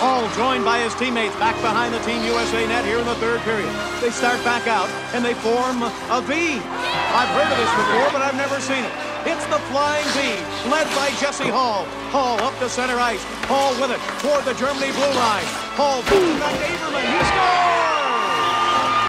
All joined by his teammates back behind the Team USA net here in the third period. They start back out, and they form a V. I've heard of this before, but I've never seen it. It's the Flying V, led by Jesse Hall. Hall up to center ice. Hall with it toward the Germany blue line. Hall back to Averman.